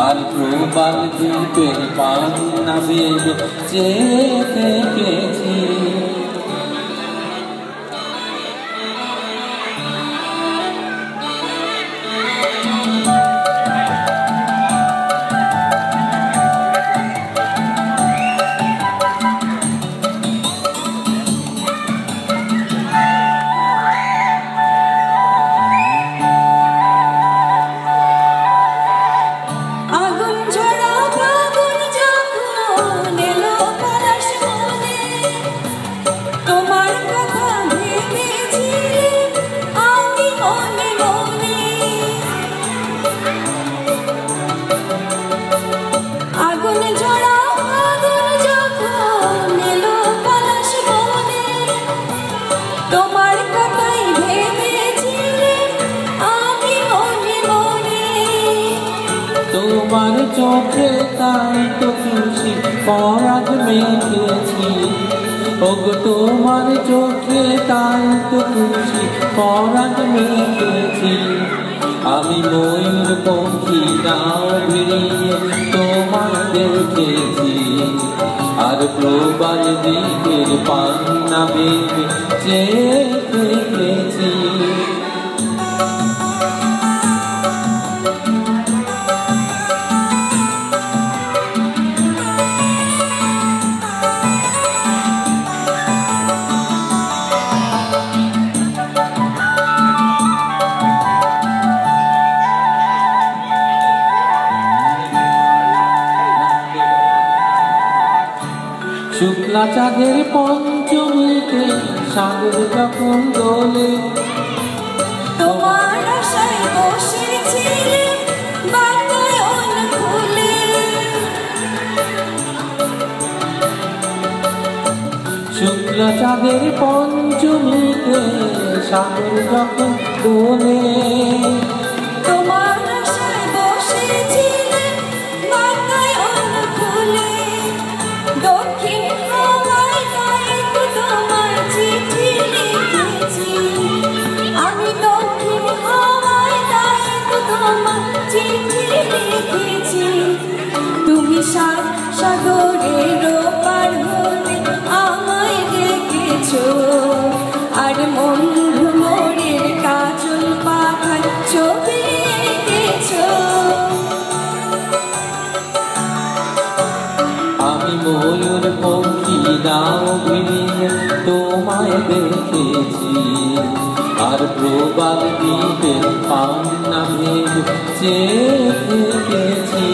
আর প্রবাল দ্বীপের পান্না ভেবে চেয়ে তোমার চোখে তাই তো খুশি পরাগ মেখেছি। ওগো, তোমার চোখে তাই তো খুশি পরাগ মেখেছি। আমি ময়ূর পক্ষী নাও ভিড়িয়ে তোমার দেখেছি। আর প্রবাল দিকের পান্না ভেবে চেয়ে দেখেছি। শুক্লা চাঁদের পঞ্চমীতে সাগর যখন দোলে তোমার আশায় বসেছিলে বাতায়ন খুলে শুক্লা চাঁদের পঞ্চমীতে সাগর যখন দোলে তুমি সাগরের পার আমায় ডেকেছো আর বন্ধু মোড়ের কাজল পাখায় ছবি আমি ময়ূর পক্ষী ভিড়িয়ে তোমায় দেখেছি। আর প্রবাদ দিতে পান্না ভেবে চেয়ে থেকেছি